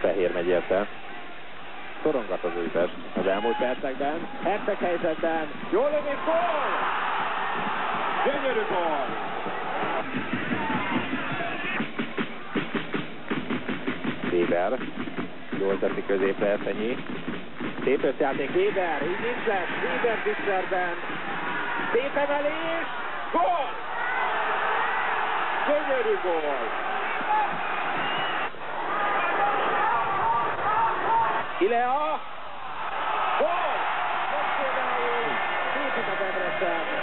Fehér megy érte. Szorongat az Újpest az elmúlt percekben. Herceg helyzetben. Jól lövés, gól! Gyönyörű gól! Weber. Jól teszi középre Eszenyi. Szép összejáték Weber, így nincs lesz. Weber Fischerben. Szép emelés. Gól! Gyönyörű gól! Ilea! Gól! Most például szépít a Debrecen.